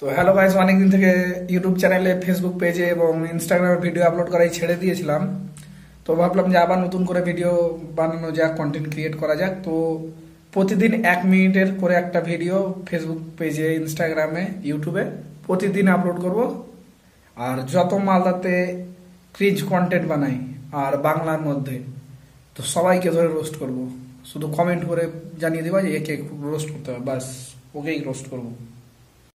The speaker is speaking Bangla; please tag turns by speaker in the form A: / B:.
A: তো হ্যালো গাইজ অনেকদিন থেকে ইউটিউব চ্যানেলে ফেসবুক পেজে এবং ইনস্টাগ্রামে ভিডিও আপলোড করাই ছেড়ে দিয়েছিলাম। তো ভাবলাম যে আবার নতুন করে ভিডিও বানানো যাক কন্টেন্ট ক্রিয়েট করা যাক। তো প্রতিদিন এক মিনিটের করে একটা ভিডিও ফেসবুক পেজে ইনস্টাগ্রামে ইউটিউবে প্রতিদিন আপলোড করব। আর যত মালদাতে ক্রিজ কন্টেন্ট বানাই, আর বাংলার মধ্যে, তো সবাইকে ধরে রোস্ট করব। শুধু কমেন্ট করে জানিয়ে দেবা যে একে রোস্ট করতে হবে বাস ওকেই রোস্ট করব।